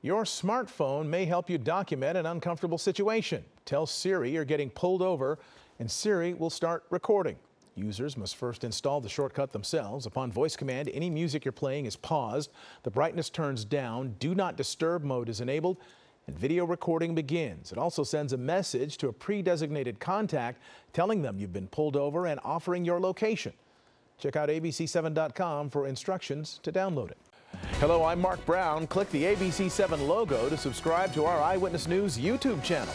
Your smartphone may help you document an uncomfortable situation. Tell Siri you're getting pulled over, and Siri will start recording. Users must first install the shortcut themselves. Upon voice command, any music you're playing is paused, the brightness turns down, do not disturb mode is enabled, and video recording begins. It also sends a message to a pre-designated contact telling them you've been pulled over and offering your location. Check out abc7.com for instructions to download it. Hello, I'm Mark Brown. Click the ABC7 logo to subscribe to our Eyewitness News YouTube channel.